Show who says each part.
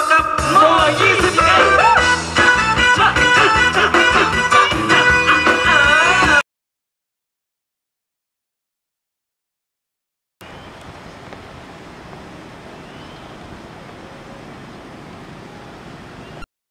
Speaker 1: fuck up. No, no, easy, easy, easy.